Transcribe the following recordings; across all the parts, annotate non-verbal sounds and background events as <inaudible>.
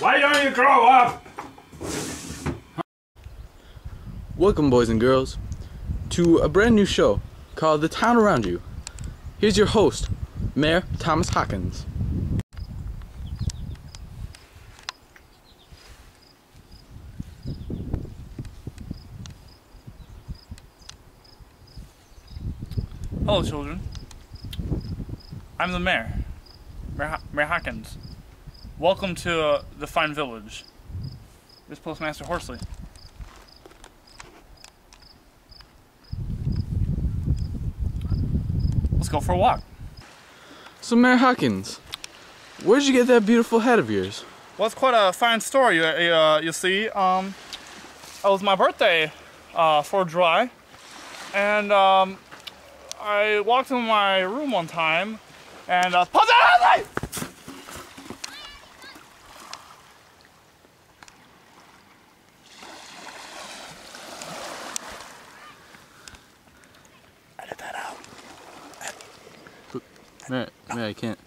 Why don't you grow up? Welcome, boys and girls, to a brand new show called The Town Around You. Here's your host, Mayor Thomas Hopkins. Hello, children. I'm the mayor, Mayor, Ho- mayor Hopkins. Welcome to uh, the fine village. This Postmaster Horsely. Let's go for a walk. So, Mayor Hopkins, where'd you get that beautiful head of yours? Well, it's quite a fine story. You, you, uh, you see, um, it was my birthday uh, for July, and um, I walked into my room one time, and uh, pause it! Edit that out. Mayor, Mayor, I can't.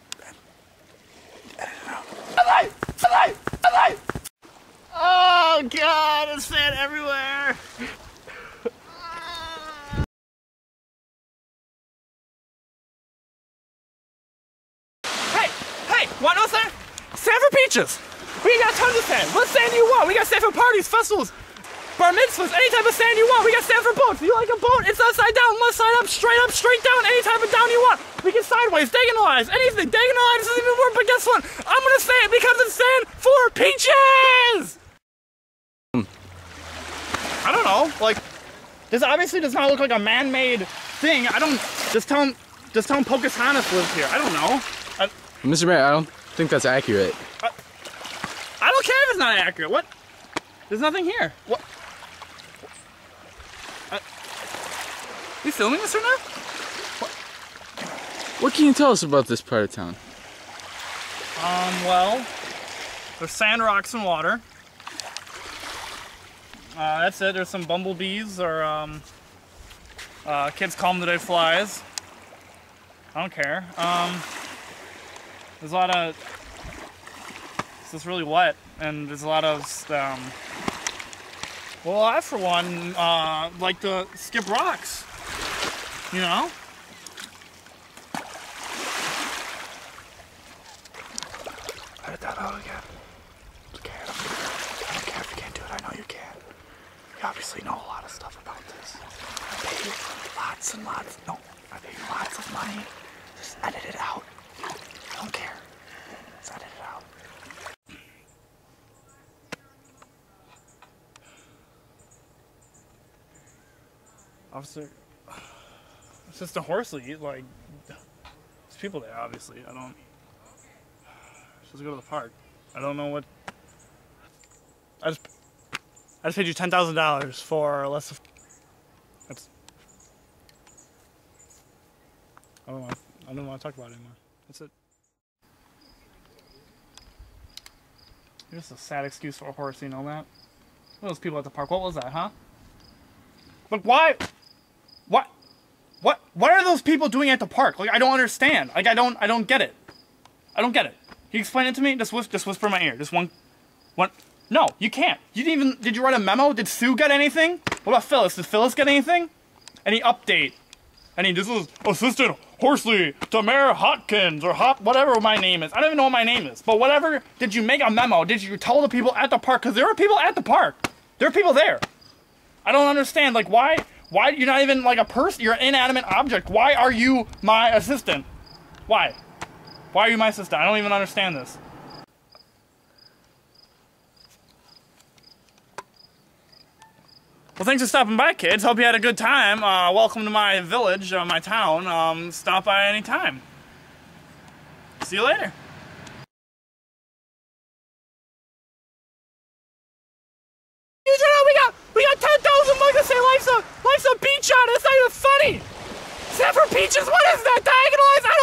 Oh god, it's fan everywhere! hey, hey, want no sand? Sand for peaches! We got tons of sand. What sand do you want? We got sand for parties, festivals, bar mitzvahs, any type of sand you want. We got sand for boats. You like a boat? It's upside down, left side up, straight up, straight down, any type of down you want. We can sideways, diagonalize, anything. Diagonalize doesn't even work, but guess what? I'm gonna say it because it's sand for peaches! I don't know. Like, this obviously does not look like a man-made thing. I don't. Just tell him. Just tell him Pocahontas lives here. I don't know. I, Mr. Mayor, I don't think that's accurate. I don't care if it's not accurate. What? There's nothing here. What? Uh, you filming this right now? What can you tell us about this part of town? Um. Well, there's sand, rocks, and water. Uh, that's it. There's some bumblebees or um, uh, kids call them today flies. I don't care. Um, there's a lot of. It's just really wet, and there's a lot of. Um, well, I for one uh, like to skip rocks. You know. Edit that out again. It's okay, I don't care. I don't care if you can't do it, I know you can. You obviously know a lot of stuff about this. I pay you lots and lots. No, I pay you lots of money. Just edit it out. I don't care. Just edit it out. Officer, <sighs> Assistant Horsely, like, there's people there, obviously. I don't. Just go to the park. I don't know what. I just. I just paid you ten thousand dollars for less of. That's. I don't want. I don't want to talk about it anymore. That's it. You're just a sad excuse for a horse, you know that? Those people at the park? What was that, huh? Like why? What? What? What are those people doing at the park? Like I don't understand. Like I don't. I don't get it. I don't get it. You explain it to me? Just whisper. Just whisper in my ear. Just one. One. No, you can't. You didn't even. Did you write a memo? Did Sue get anything? What about Phyllis? Did Phyllis get anything? Any update? Any? This is Assistant Horsely to Mayor Hopkins or Hop whatever my name is. I don't even know what my name is. But whatever. Did you make a memo? Did you tell the people at the park? Because there are people at the park. There are people there. I don't understand. Like, why? Why you're not even like a person? You're an inanimate object. Why are you my assistant? Why? Why are you my sister? I don't even understand this. Well, thanks for stopping by, kids. Hope you had a good time. Uh, welcome to my village, uh, my town. Um, stop by any time. See you later. You know, we got we got ten thousand bucks to say life's a life's a beach shot. It's not even funny. Except for peaches, what is that? Diagonalize?